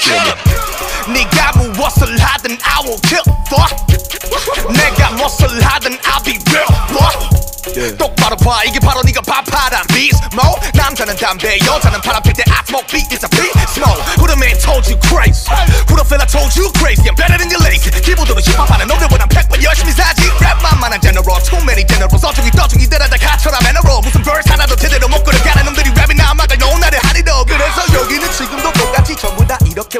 killer 네가 무엇을 하든 I will kill boy 내가 무엇을 하든 I'll be real boy yeah. 똑바로 봐 이게 바로 네가 밥하라 비스모 남자는 담배 여자는 바람 필때 I smoke weed it's a beast mode Who the man told you crazy Who the fella told you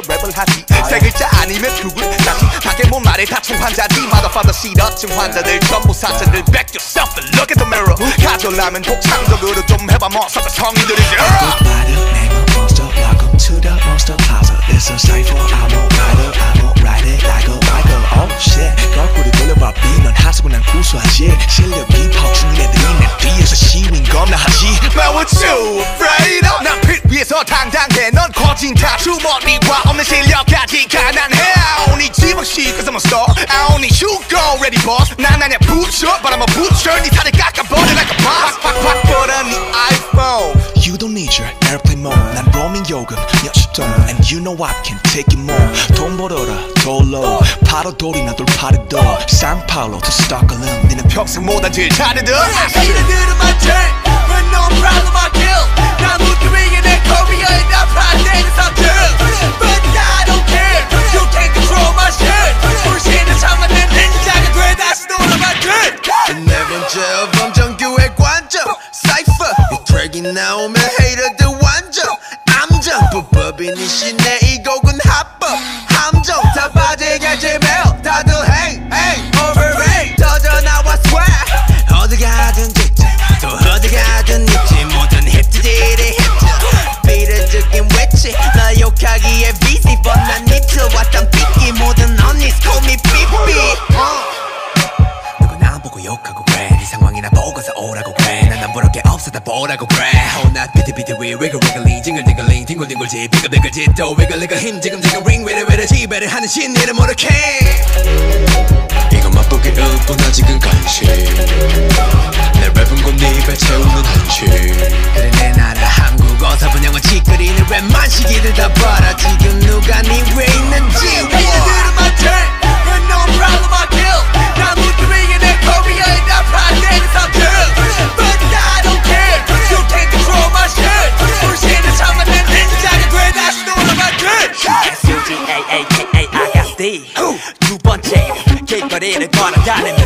다 이렇게 랩을 하지 세 글자 아니면 죽을 다시 밖에 못 말해 다친 환자지 Motherfucker 시러증 환자들 전부 사자들 Back yourself and look at the mirror 가져라면 독창적으로 좀 해봐 머서가 성인들이지 Rider, name a monster, welcome to the monster plaza. It's a cipher, I'm a rider, I'm a ride it like a biker. Oh shit, 거꾸로 돌려봐 B, 넌 하수고 난 구수하지. 실력이 파충인 애들이 내 뒤에서 시윈 겁나하지. But what you afraid of? 난필 위에서 당당해 넌 거진 다 주머니와 없는 실력까지 가난해 I only 집어시 cause I'm a star I only shoot go ready boss 난 아냐 butcher but I'm a butcher 네 살을 깎아버려 like a boss 팍팍팍 뻗어 네 iPhone You don't need your airplane mode. 난 roaming 요금 몇십 돈. And you know I can take it more. 돈 벌어라, 돌로. 바로 돌이나 돌파르도. 상파울로 to 스톡홀름. 니는 평생 못한 질 잘해도 Hater들은 my turn 나오면 헤이터들 완전 암정 불법인 이 시내 이 곡은 합법. 함정 다 빠지겠지 매일 다들 욕하고 그래. 네 상황이나 보고서 오라고 그래. 난안 부를 게 없어 다 보라고 그래. 혼나 비트비트 위 위글 위글링 징글징글링 뒹굴뒹굴지 비글비글지 또 위글리글 힘 지금 지금 링 위를 위를 지배를 하는 신이를 모르게. 이거 맛보기 일뿐 아직은 간식 두 번째 길거리를 걸어다니는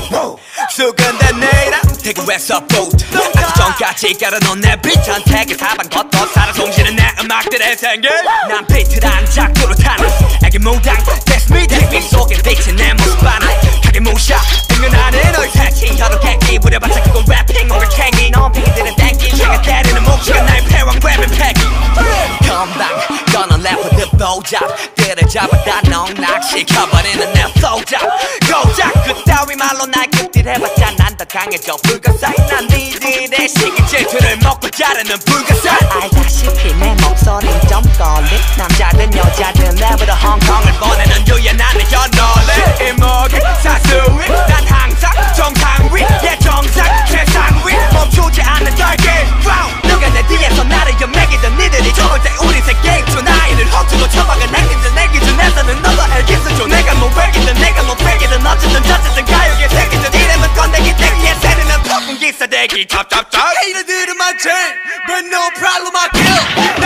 수근된 내일아 대구에서 보트 아주 전까지 깔아놓은 내 비트한 택을 사방 걷고 살아 숨쉬는 내 음악들의 생길 난 비트란 작두로 타는 애기 무당 That's me that me 속에 비친 내 모습 하나 하게 무샤 은근하는 너의 새치 여러 객기 부려봤자 그건 래핑 뭔가 캥이 넌 핑이들은 땡기 내가 때리는 묵시가 나의 패왕 랩의 패기 건방 너는 래퍼들 보잡 때를 잡아다 넉낙시켜버리는 내 소잡 고작 그따위 말로 날 급딜해봤자 난 더 강해져 불가사의. 난 니들의 시기 질투를 먹고 자르는 불가사의. 알다시피 내 목소리 좀 떨리 남자든 여자든 랩으로 홍콩을 보내는 유연한 chop, chop, chop. Hater did in my chain, but no problem, I kill.